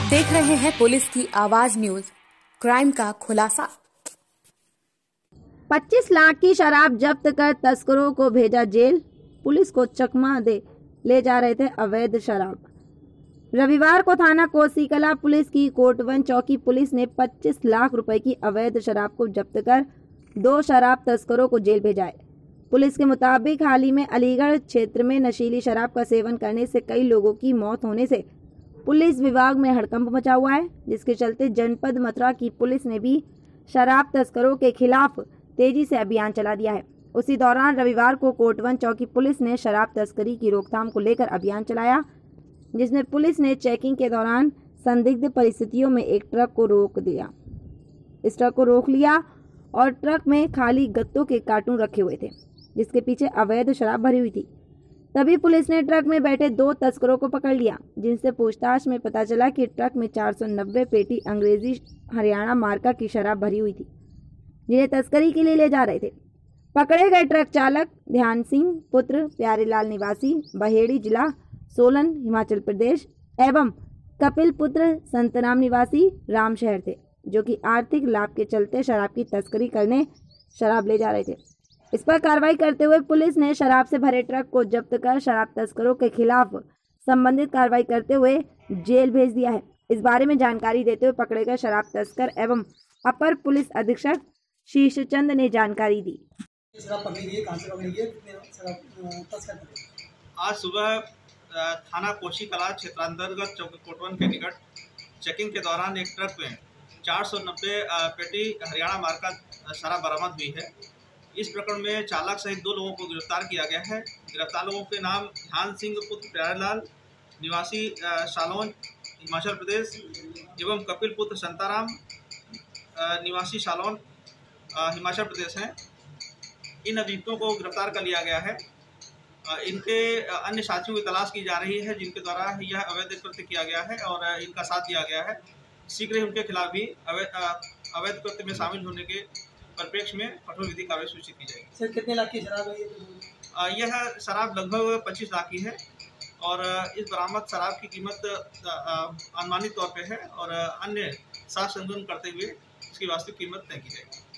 देख रहे हैं पुलिस की आवाज़ न्यूज़, क्राइम का खुलासा। 25 लाख की शराब जब्त कर तस्करों को भेजा जेल, पुलिस को चकमा दे, ले जा रहे थे अवैध शराब। रविवार को थाना कोसीकला पुलिस की कोटवन चौकी पुलिस ने 25 लाख रुपए की अवैध शराब को जब्त कर दो शराब तस्करों को जेल भेजा है पुलिस के मुताबिक हाल ही में अलीगढ़ क्षेत्र में नशीली शराब का सेवन करने से कई लोगों की मौत होने से पुलिस विभाग में हड़कंप मचा हुआ है, जिसके चलते जनपद मथुरा की पुलिस ने भी शराब तस्करों के खिलाफ तेज़ी से अभियान चला दिया है। उसी दौरान रविवार को कोटवन चौकी पुलिस ने शराब तस्करी की रोकथाम को लेकर अभियान चलाया जिसमें पुलिस ने चेकिंग के दौरान संदिग्ध परिस्थितियों में एक ट्रक को रोक दिया। इस ट्रक को रोक लिया और ट्रक में खाली गत्तों के कार्टून रखे हुए थे, जिसके पीछे अवैध शराब भरी हुई थी। तभी पुलिस ने ट्रक में बैठे दो तस्करों को पकड़ लिया, जिनसे पूछताछ में पता चला कि ट्रक में 490 पेटी अंग्रेज़ी, हरियाणा मार्का की शराब भरी हुई थी, जिन्हें तस्करी के लिए ले जा रहे थे। पकड़े गए ट्रक चालक ध्यान सिंह, पुत्र प्यारेलाल निवासी, बहेड़ी जिला, सोलन, हिमाचल प्रदेश, एवं कपिल पुत्र संतराम निवासी, रामशहर थे, जो कि आर्थिक लाभ के चलते शराब की तस्करी करने शराब ले जा रहे थे। इस पर कार्रवाई करते हुए पुलिस ने शराब से भरे ट्रक को जब्त कर शराब तस्करों के खिलाफ संबंधित कार्रवाई करते हुए जेल भेज दिया है। इस बारे में जानकारी देते हुए पकड़े गए शराब तस्कर एवं अपर पुलिस अधीक्षक शीर्ष चंद ने जानकारी दी। आज सुबह थाना कोशी कला क्षेत्रांतर्गत चौकी कोटवन के निकट चेकिंग के दौरान एक ट्रक में 490 पेटी हरियाणा मार्का शराब बरामद हुई है। इस प्रकरण में चालक सहित दो लोगों को गिरफ़्तार किया गया है। गिरफ़्तार लोगों के नाम ध्यान सिंह, पुत्र प्यारेलाल, निवासी शालोन, हिमाचल प्रदेश, एवं कपिल पुत्र संताराम निवासी शालोन हिमाचल प्रदेश हैं। इन अभियुक्तों को गिरफ़्तार कर लिया गया है। इनके अन्य साथियों की तलाश की जा रही है, जिनके द्वारा यह अवैध कृत्य किया गया है और इनका साथ दिया गया है। शीघ्र ही उनके खिलाफ भी अवैध कृत्य में शामिल होने के परिप्रेक्ष्य में कठोर विधि कार्रवाई सूचित की जाएगी। सर कितने लाख की शराब है यह शराब लगभग पच्चीस लाख की है और इस बरामद शराब की कीमत अनुमानित तौर पर है और अन्य साफ़ संतुलन करते हुए इसकी वास्तविक कीमत तय की जाएगी।